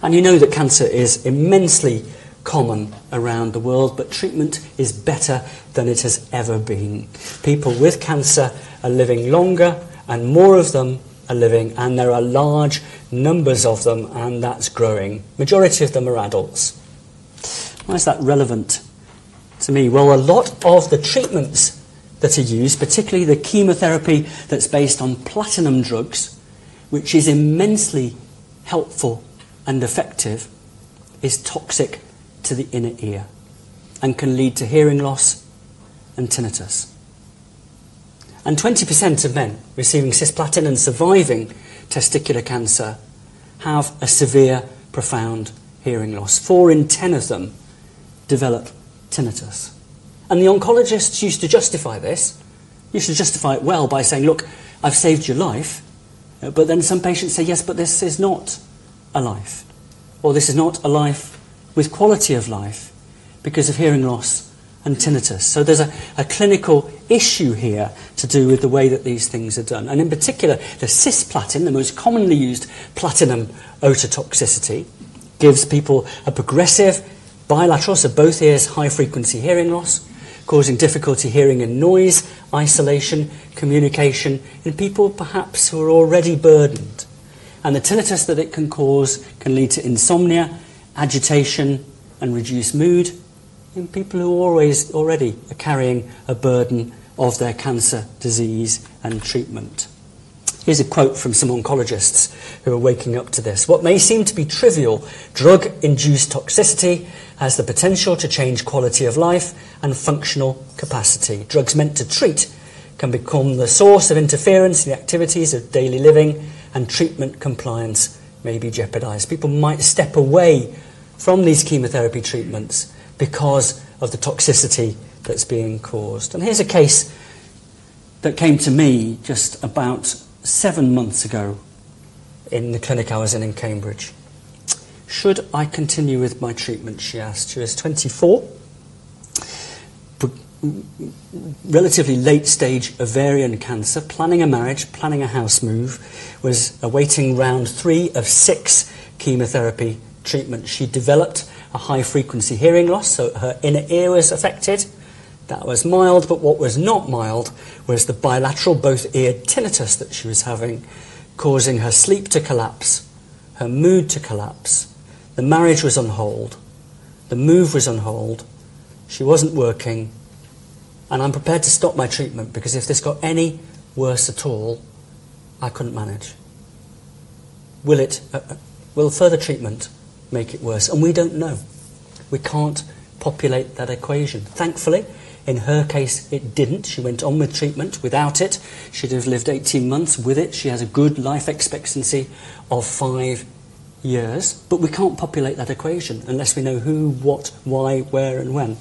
And you know that cancer is immensely common around the world, but treatment is better than it has ever been. People with cancer are living longer, and more of them are living, and there are large numbers of them, and that's growing. Majority of them are adults. Why is that relevant to me? Well, a lot of the treatments that are used, particularly the chemotherapy that's based on platinum drugs, which is immensely helpful and effective is toxic to the inner ear and can lead to hearing loss and tinnitus. And 20% of men receiving cisplatin and surviving testicular cancer have a severe, profound hearing loss. Four in ten of them develop tinnitus. And the oncologists used to justify this, used to justify it well by saying, look, I've saved your life. But then some patients say, yes, but this is not a life. Or this is not a life with quality of life because of hearing loss and tinnitus. So there's a, a, clinical issue here to do with the way that these things are done. And in particular, the cisplatin, the most commonly used platinum ototoxicity, gives people a progressive bilateral, so both ears, high frequency hearing loss, causing difficulty hearing and noise, isolation, communication in people perhaps who are already burdened and the tinnitus that it can cause can lead to insomnia, agitation, and reduced mood in people who always already are carrying a burden of their cancer disease and treatment. Here's a quote from some oncologists who are waking up to this. What may seem to be trivial, drug induced toxicity has the potential to change quality of life and functional capacity. Drugs meant to treat can become the source of interference in the activities of daily living and treatment compliance may be jeopardized. People might step away from these chemotherapy treatments because of the toxicity that's being caused. And here's a case that came to me just about seven months ago in the clinic I was in in Cambridge. Should I continue with my treatment, she asked. She was 24 relatively late stage ovarian cancer, planning a marriage, planning a house move, was awaiting round three of six chemotherapy treatments. she developed a high frequency hearing loss, so her inner ear was affected. That was mild, but what was not mild was the bilateral both ear tinnitus that she was having, causing her sleep to collapse, her mood to collapse. The marriage was on hold, the move was on hold, she wasn't working, and I'm prepared to stop my treatment because if this got any worse at all, I couldn't manage. Will it? Uh, uh will further treatment make it worse? And we don't know. We can't populate that equation. Thankfully, in her case, it didn't. She went on with treatment. Without it, she'd have lived 18 months. With it, she has a good life expectancy of five years. But we can't populate that equation unless we know who, what, why, where, and when.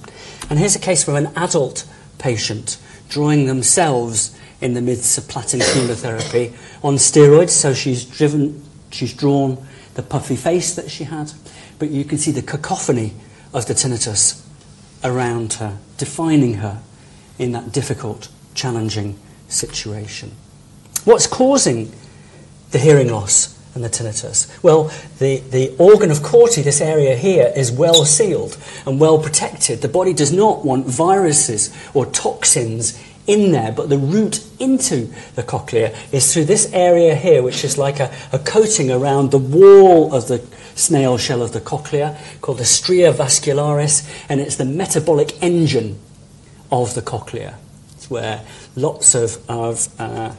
And here's a case where an adult patient drawing themselves in the midst of platinum chemotherapy on steroids. So she's driven, she's drawn the puffy face that she had, but you can see the cacophony of the tinnitus around her, defining her in that difficult, challenging situation. What's causing the hearing loss and the tinnitus? Well, the, the organ of Corti, this area here, is well sealed and well protected. The body does not want viruses or toxins in there, but the route into the cochlea is through this area here, which is like a, a coating around the wall of the snail shell of the cochlea called the stria vascularis, and it's the metabolic engine of the cochlea. It's where lots of, of uh,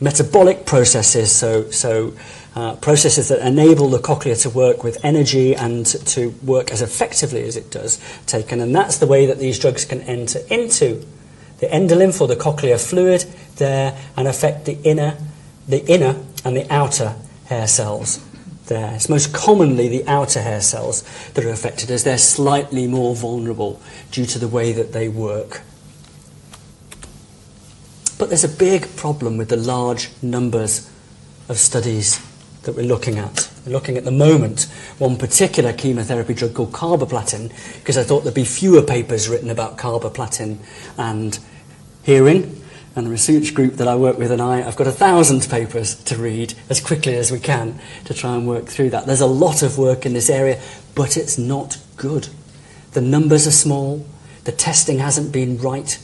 metabolic processes, so, so uh, processes that enable the cochlea to work with energy and to work as effectively as it does, taken. And that's the way that these drugs can enter into the endolymph or the cochlear fluid there and affect the inner, the inner and the outer hair cells there. It's most commonly the outer hair cells that are affected as they're slightly more vulnerable due to the way that they work. But there's a big problem with the large numbers of studies that we're looking at. We're looking at the moment one particular chemotherapy drug called carboplatin because I thought there'd be fewer papers written about carboplatin and hearing. And the research group that I work with and I, I have got a thousand papers to read as quickly as we can to try and work through that. There's a lot of work in this area, but it's not good. The numbers are small, the testing hasn't been right,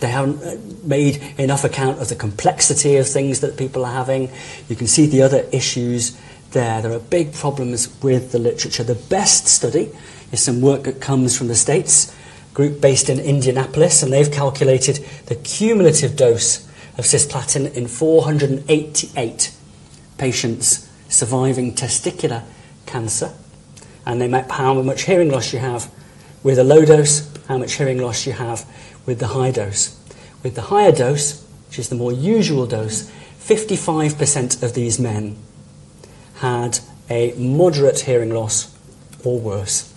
they haven't uh, made enough account of the complexity of things that people are having. You can see the other issues there. There are big problems with the literature. The best study is some work that comes from the States group based in Indianapolis, and they've calculated the cumulative dose of cisplatin in 488 patients surviving testicular cancer. And they map how much hearing loss you have with a low dose, how much hearing loss you have with the high dose. With the higher dose, which is the more usual dose, 55% of these men had a moderate hearing loss or worse.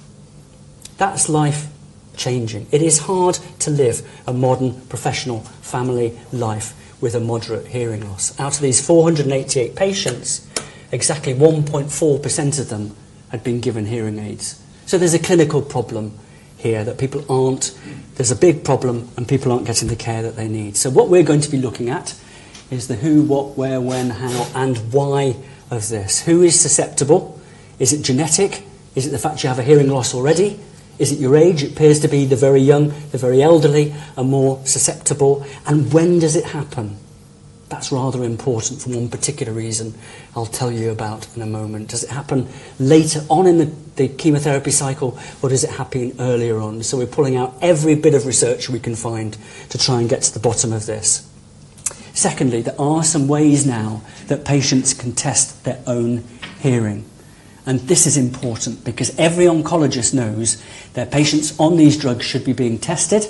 That's life changing. It is hard to live a modern professional family life with a moderate hearing loss. Out of these 488 patients, exactly 1.4% of them had been given hearing aids. So there's a clinical problem here that people aren't, there's a big problem and people aren't getting the care that they need. So what we're going to be looking at is the who, what, where, when, how and why of this. Who is susceptible? Is it genetic? Is it the fact you have a hearing loss already? Is it your age? It appears to be the very young, the very elderly are more susceptible. And when does it happen? That's rather important for one particular reason I'll tell you about in a moment. Does it happen later on in the, the chemotherapy cycle or does it happen earlier on? So we're pulling out every bit of research we can find to try and get to the bottom of this. Secondly, there are some ways now that patients can test their own hearing. And this is important because every oncologist knows their patients on these drugs should be being tested,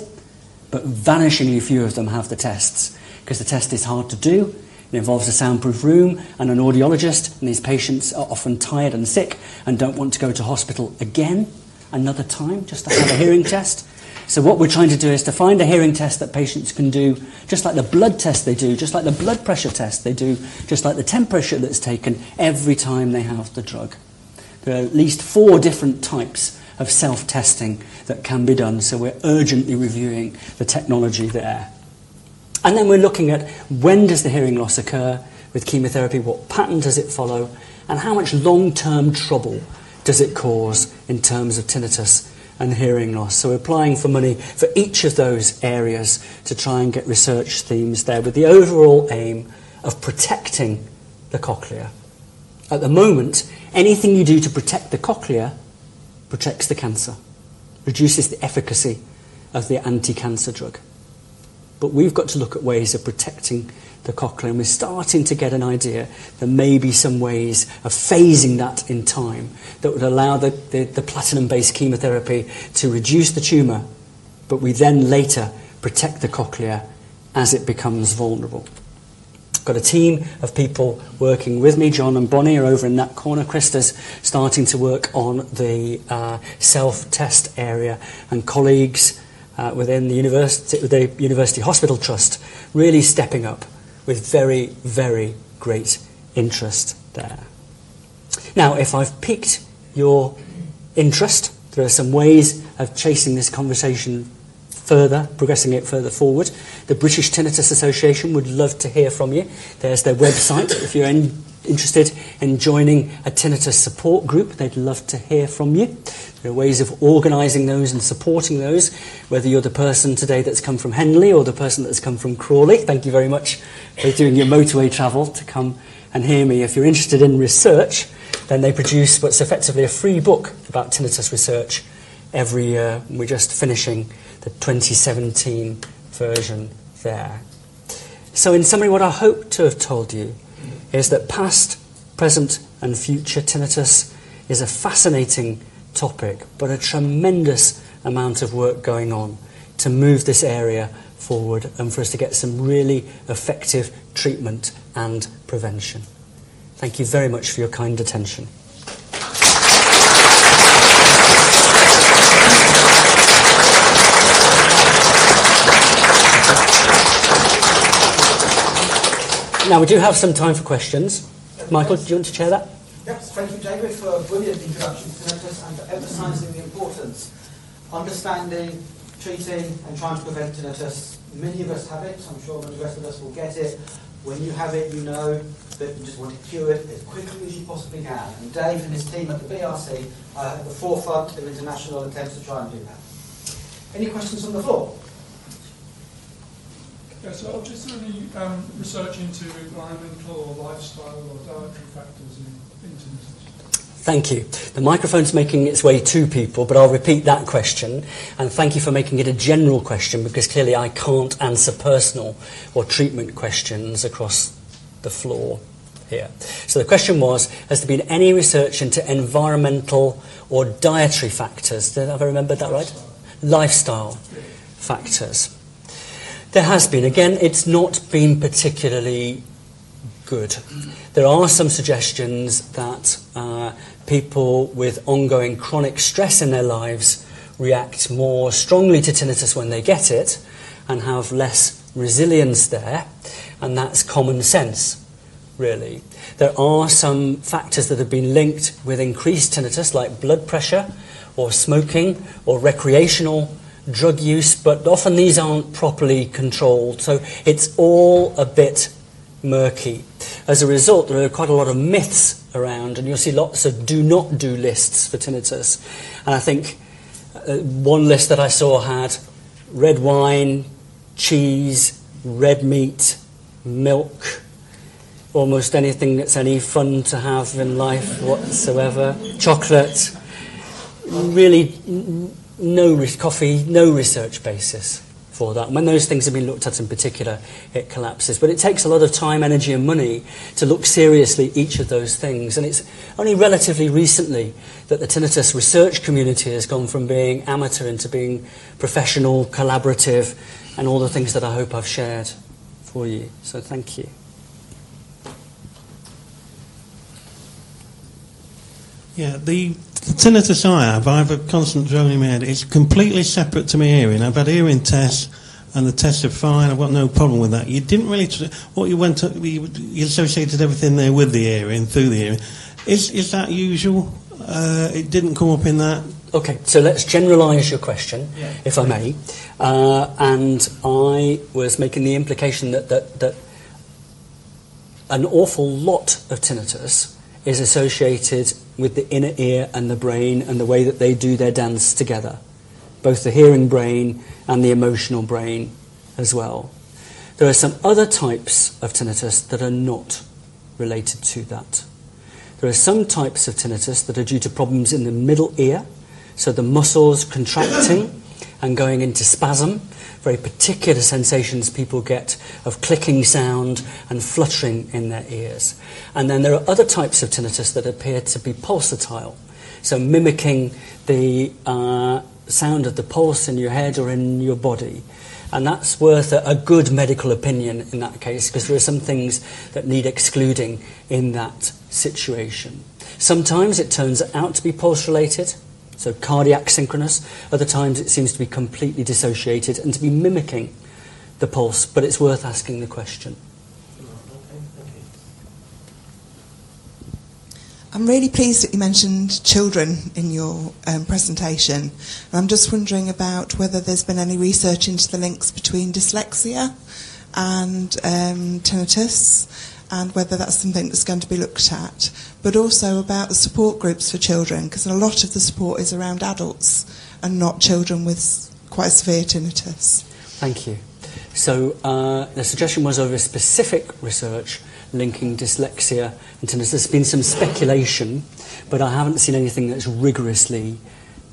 but vanishingly few of them have the tests because the test is hard to do. It involves a soundproof room and an audiologist, and these patients are often tired and sick and don't want to go to hospital again another time just to have a hearing test. So what we're trying to do is to find a hearing test that patients can do, just like the blood test they do, just like the blood pressure test they do, just like the temperature that's taken every time they have the drug. There are at least four different types of self-testing that can be done, so we're urgently reviewing the technology there. And then we're looking at when does the hearing loss occur with chemotherapy, what pattern does it follow, and how much long-term trouble does it cause in terms of tinnitus and hearing loss. So we're applying for money for each of those areas to try and get research themes there with the overall aim of protecting the cochlea. At the moment, anything you do to protect the cochlea protects the cancer, reduces the efficacy of the anti-cancer drug. But we've got to look at ways of protecting the cochlea, and we're starting to get an idea there may be some ways of phasing that in time that would allow the, the, the platinum based chemotherapy to reduce the tumour, but we then later protect the cochlea as it becomes vulnerable. I've got a team of people working with me. John and Bonnie are over in that corner. Krista's starting to work on the uh, self test area, and colleagues uh, within the university, the University Hospital Trust really stepping up with very, very great interest there. Now, if I've piqued your interest, there are some ways of chasing this conversation further, progressing it further forward. The British Tinnitus Association would love to hear from you. There's their website. if you're in, interested in joining a tinnitus support group, they'd love to hear from you. There are ways of organising those and supporting those, whether you're the person today that's come from Henley or the person that's come from Crawley. Thank you very much for doing your motorway travel to come and hear me. If you're interested in research, then they produce what's effectively a free book about tinnitus research every year. We're just finishing the 2017 version there. So, in summary, what I hope to have told you is that past, present, and future tinnitus is a fascinating topic, but a tremendous amount of work going on to move this area forward and for us to get some really effective treatment and prevention. Thank you very much for your kind attention. Now, we do have some time for questions. Michael, do you want to chair that? Yes, thank you, David, for a brilliant introduction to tinnitus and for emphasising the importance. Understanding, treating, and trying to prevent tinnitus. Many of us have it, I'm sure the rest of us will get it. When you have it, you know that you just want to cure it as quickly as you possibly can. And Dave and his team at the BRC are at the forefront of international attempts to try and do that. Any questions from the floor? Yeah, so I've just any um, research into environmental or lifestyle or dietary factors in Thank you. The microphone's making its way to people, but I'll repeat that question. And thank you for making it a general question because clearly I can't answer personal or treatment questions across the floor here. So the question was Has there been any research into environmental or dietary factors? Did I remember that right? Lifestyle factors. There has been. Again, it's not been particularly good. There are some suggestions that uh, people with ongoing chronic stress in their lives react more strongly to tinnitus when they get it and have less resilience there, and that's common sense, really. There are some factors that have been linked with increased tinnitus, like blood pressure or smoking or recreational drug use, but often these aren't properly controlled, so it's all a bit murky. As a result, there are quite a lot of myths around, and you'll see lots of do not do lists for tinnitus. And I think uh, one list that I saw had red wine, cheese, red meat, milk, almost anything that's any fun to have in life whatsoever, chocolate, really no coffee, no research basis for that. when those things have been looked at in particular, it collapses. But it takes a lot of time, energy, and money to look seriously each of those things. And it's only relatively recently that the tinnitus research community has gone from being amateur into being professional, collaborative, and all the things that I hope I've shared for you. So thank you. Yeah, the tinnitus I have, I have a constant droning in my head. It's completely separate to my hearing. I've had hearing tests, and the tests are fine. I've got no problem with that. You didn't really, what you went to, you, you associated everything there with the hearing, through the hearing. Is, is that usual? Uh, it didn't come up in that? Okay, so let's generalise your question, yeah. if I may. Uh, and I was making the implication that, that, that an awful lot of tinnitus is associated with the inner ear and the brain and the way that they do their dance together, both the hearing brain and the emotional brain as well. There are some other types of tinnitus that are not related to that. There are some types of tinnitus that are due to problems in the middle ear, so the muscles contracting and going into spasm, very particular sensations people get of clicking sound and fluttering in their ears. And then there are other types of tinnitus that appear to be pulsatile, so mimicking the uh, sound of the pulse in your head or in your body. And that's worth a, a good medical opinion in that case, because there are some things that need excluding in that situation. Sometimes it turns out to be pulse related, so cardiac synchronous. Other times it seems to be completely dissociated and to be mimicking the pulse, but it's worth asking the question. I'm really pleased that you mentioned children in your um, presentation. And I'm just wondering about whether there's been any research into the links between dyslexia and um, tinnitus and whether that's something that's going to be looked at. But also about the support groups for children because a lot of the support is around adults and not children with quite severe tinnitus. Thank you. So uh, the suggestion was over specific research linking dyslexia and tinnitus. There's been some speculation, but I haven't seen anything that's rigorously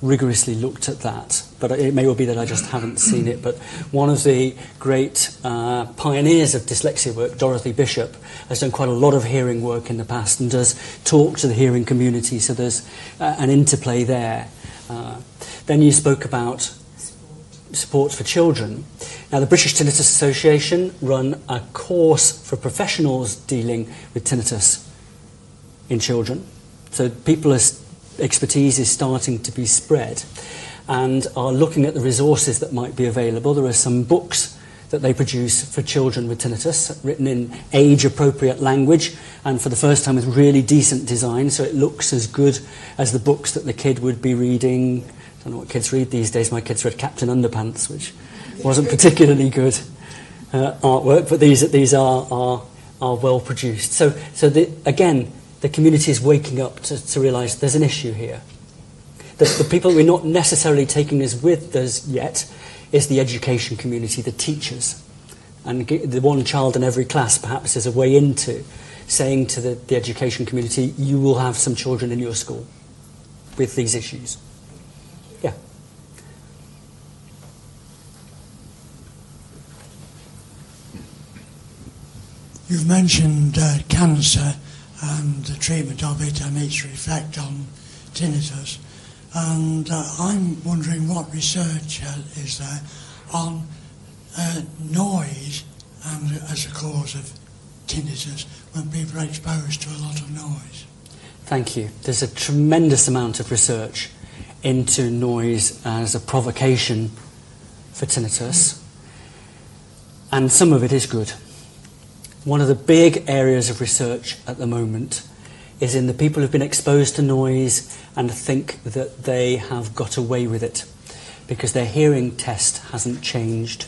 rigorously looked at that. But it may well be that I just haven't seen it. But one of the great uh, pioneers of dyslexia work, Dorothy Bishop, has done quite a lot of hearing work in the past and does talk to the hearing community. So there's uh, an interplay there. Uh, then you spoke about support for children. Now, the British Tinnitus Association run a course for professionals dealing with tinnitus in children. So people's expertise is starting to be spread and are looking at the resources that might be available. There are some books that they produce for children with tinnitus, written in age-appropriate language and for the first time with really decent design, so it looks as good as the books that the kid would be reading I don't know what kids read these days. My kids read Captain Underpants, which wasn't particularly good uh, artwork, but these, these are, are, are well produced. So, so the, again, the community is waking up to, to realise there's an issue here. The, the people we're not necessarily taking this with us yet is the education community, the teachers. And the one child in every class perhaps is a way into saying to the, the education community, you will have some children in your school with these issues. Yeah. You've mentioned uh, cancer and the treatment of it and its effect on tinnitus. And uh, I'm wondering what research uh, is there on uh, noise and as a cause of tinnitus when people are exposed to a lot of noise. Thank you. There's a tremendous amount of research into noise as a provocation for tinnitus, and some of it is good. One of the big areas of research at the moment is in the people who've been exposed to noise and think that they have got away with it because their hearing test hasn't changed.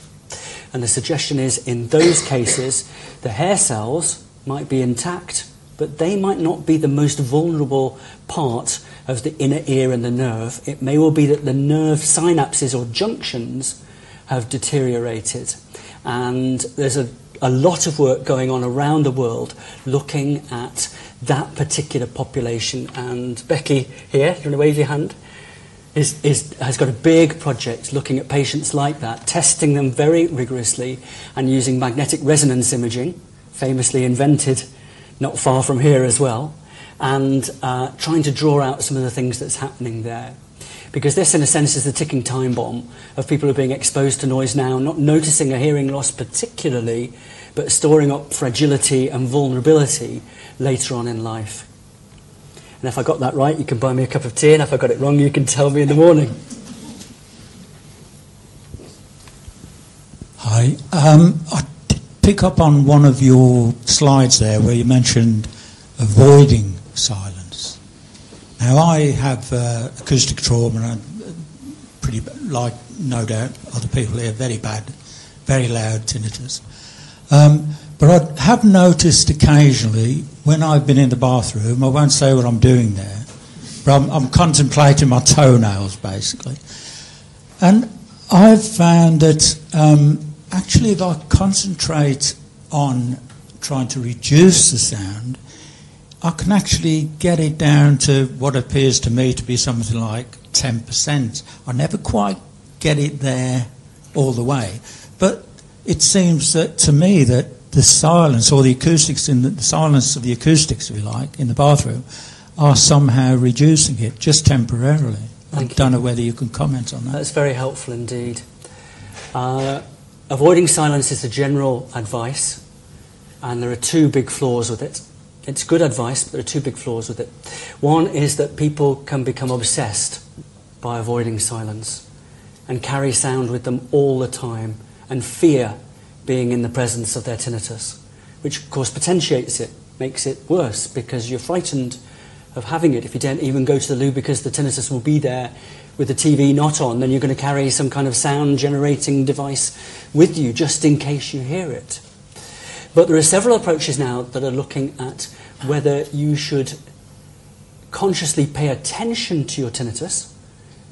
And the suggestion is in those cases, the hair cells might be intact, but they might not be the most vulnerable part of the inner ear and the nerve. It may well be that the nerve synapses or junctions have deteriorated. And there's a a lot of work going on around the world looking at that particular population. And Becky here, you want to wave your hand? Is, is, has got a big project looking at patients like that, testing them very rigorously and using magnetic resonance imaging, famously invented not far from here as well, and uh, trying to draw out some of the things that's happening there. Because this, in a sense, is the ticking time bomb of people who are being exposed to noise now, not noticing a hearing loss particularly, but storing up fragility and vulnerability later on in life. And if I got that right, you can buy me a cup of tea, and if I got it wrong, you can tell me in the morning. Hi. Um, I pick up on one of your slides there where you mentioned avoiding silence. Now, I have uh, acoustic trauma, and I'm pretty, like no doubt other people here, very bad, very loud tinnitus. Um, But I have noticed occasionally when I've been in the bathroom, I won't say what I'm doing there, but I'm, I'm contemplating my toenails basically. And I've found that um, actually if I concentrate on trying to reduce the sound, I can actually get it down to what appears to me to be something like 10%. I never quite get it there all the way. But it seems that to me that the silence or the acoustics in the, the silence of the acoustics, if you like, in the bathroom are somehow reducing it just temporarily. Thank I don't know whether you can comment on that. That's very helpful indeed. Uh, avoiding silence is a general advice, and there are two big flaws with it. It's good advice, but there are two big flaws with it. One is that people can become obsessed by avoiding silence and carry sound with them all the time and fear being in the presence of their tinnitus, which of course potentiates it, makes it worse because you're frightened of having it. If you don't even go to the loo because the tinnitus will be there with the TV not on, then you're going to carry some kind of sound generating device with you just in case you hear it. But there are several approaches now that are looking at whether you should consciously pay attention to your tinnitus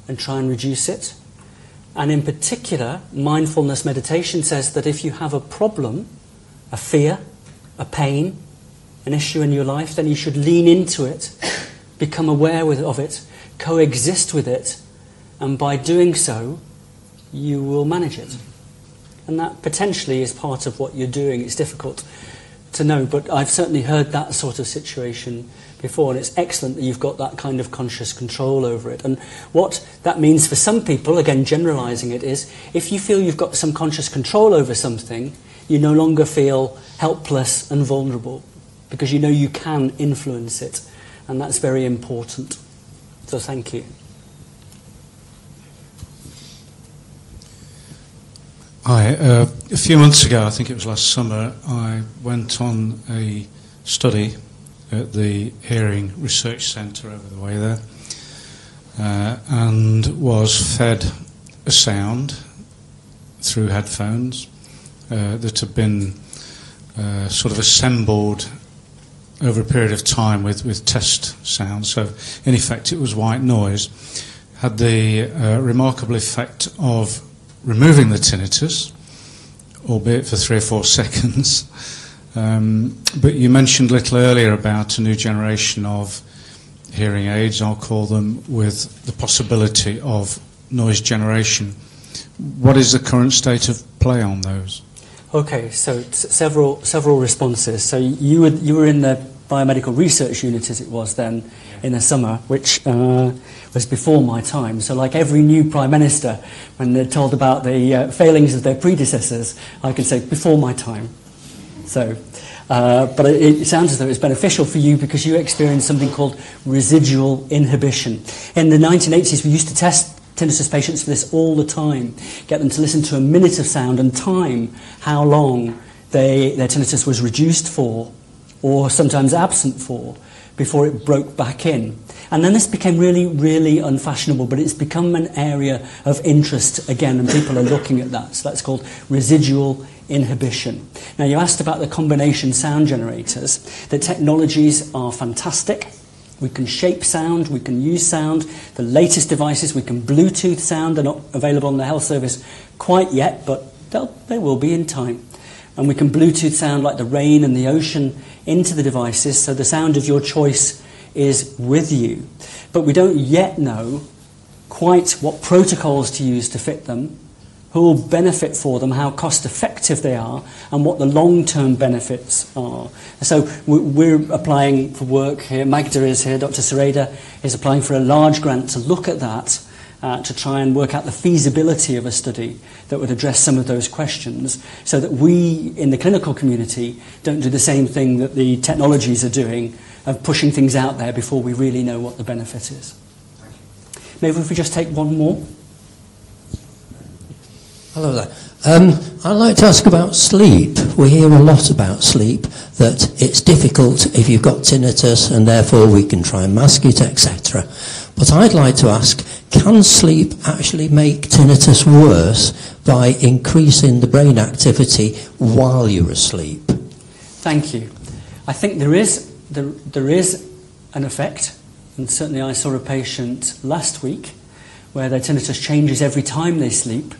and try and reduce it. And in particular, mindfulness meditation says that if you have a problem, a fear, a pain, an issue in your life, then you should lean into it, become aware with, of it, coexist with it, and by doing so, you will manage it. And that potentially is part of what you're doing. It's difficult to know, but I've certainly heard that sort of situation before, and it's excellent that you've got that kind of conscious control over it. And what that means for some people, again, generalizing it, is if you feel you've got some conscious control over something, you no longer feel helpless and vulnerable because you know you can influence it, and that's very important. So, thank you. Hi. Uh, a few months ago, I think it was last summer, I went on a study at the Hearing Research Centre over the way there uh, and was fed a sound through headphones uh, that had been uh, sort of assembled over a period of time with, with test sounds. So, in effect, it was white noise. Had the uh, remarkable effect of removing the tinnitus, albeit for three or four seconds. Um, but you mentioned a little earlier about a new generation of hearing aids, I'll call them, with the possibility of noise generation. What is the current state of play on those? Okay, so several several responses. So you were you were in the biomedical research unit as it was then in the summer, which uh, was before my time. So like every new prime minister, when they're told about the uh, failings of their predecessors, I can say before my time. So, uh, but it, it sounds as though it's beneficial for you because you experienced something called residual inhibition. In the 1980s, we used to test tinnitus patients for this all the time, get them to listen to a minute of sound and time how long they, their tinnitus was reduced for or sometimes absent for before it broke back in. And then this became really, really unfashionable, but it's become an area of interest again, and people are looking at that. So that's called residual inhibition. Now, you asked about the combination sound generators. The technologies are fantastic. We can shape sound, we can use sound. The latest devices, we can Bluetooth sound. They're not available on the health service quite yet, but they'll, be in time. And we can Bluetooth sound like the rain and the ocean into the devices, so the sound of your choice is with you. But we don't yet know quite what protocols to use to fit them, who will benefit for them, how cost effective they are, and what the long term benefits are. So we- we're applying for work here. Magda is here, Dr. Sereda is applying for a large grant to look at that. Uh, to try and work out the feasibility of a study that would address some of those questions so that we in the clinical community don't do the same thing that the technologies are doing of pushing things out there before we really know what the benefit is. Maybe if we just take one more. Hello there. Um, I'd like to ask about sleep. We hear a lot about sleep, that it's difficult if you've got tinnitus and therefore we can try and mask it, etc. But I'd like to ask, can sleep actually make tinnitus worse by increasing the brain activity while you're asleep? Thank you. I think there is, there, there is an effect, and certainly I saw a patient last week where their tinnitus changes every time they sleep,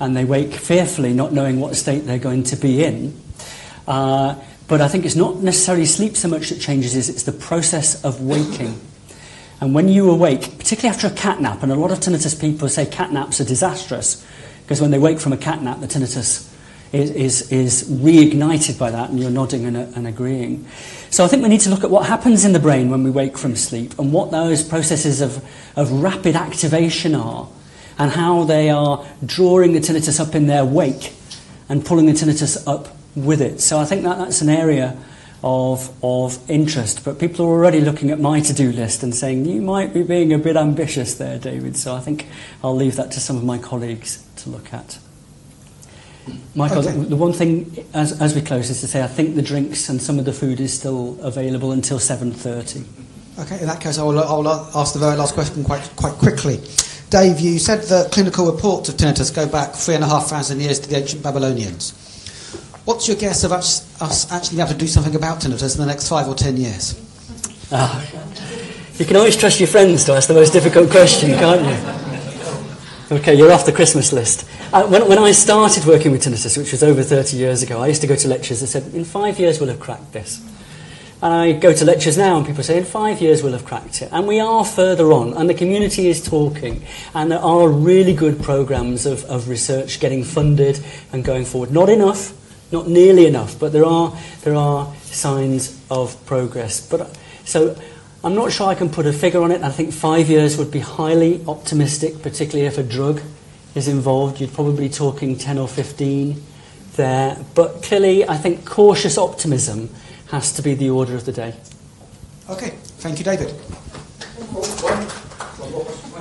and they wake fearfully, not knowing what state they're going to be in. Uh, but I think it's not necessarily sleep so much that changes, it's the process of waking. And when you awake, particularly after a cat nap, and a lot of tinnitus people say cat naps are disastrous, because when they wake from a cat nap, the tinnitus is, is, is reignited by that, and you're nodding and, and agreeing. So I think we need to look at what happens in the brain when we wake from sleep and what those processes of, of rapid activation are, and how they are drawing the tinnitus up in their wake and pulling the tinnitus up with it. So I think that that's an area of, of interest. But people are already looking at my to do list and saying, you might be being a bit ambitious there, David. So I think I'll leave that to some of my colleagues to look at. Michael, Okay. the, the one thing as, as we close is to say I think the drinks and some of the food is still available until 7.30. Okay, in that case, I will, I will ask the very last question quite, quite quickly. Dave, you said that clinical reports of tinnitus go back three and a half thousand years to the ancient Babylonians. What's your guess of us, us actually having to do something about tinnitus in the next five or ten years? Ah, you can always trust your friends to ask the most difficult question, can't you? Okay, you're off the Christmas list. Uh, when, when I started working with tinnitus, which was over 30 years ago, I used to go to lectures that said, in five years we'll have cracked this. And I go to lectures now and people say, in five years we'll have cracked it. And we are further on, and the community is talking. And there are really good programs of, of research getting funded and going forward. Not enough, not nearly enough, but there are, there are signs of progress. But, so I'm not sure I can put a figure on it. I think five years would be highly optimistic, particularly if a drug is involved. You're probably talking 10 or 15 there. But clearly, I think cautious optimism has to be the order of the day. Okay, thank you, David.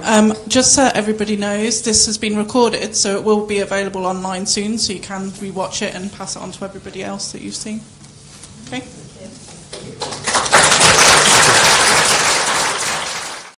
Um, just so everybody knows, this has been recorded, so it will be available online soon, so you can rewatch it and pass it on to everybody else that you've seen. Okay?